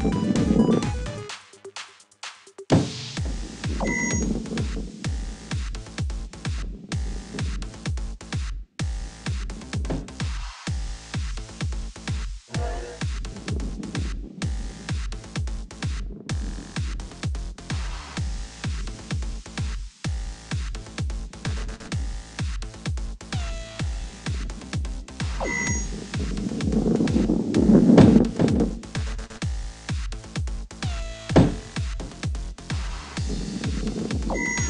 you Bye.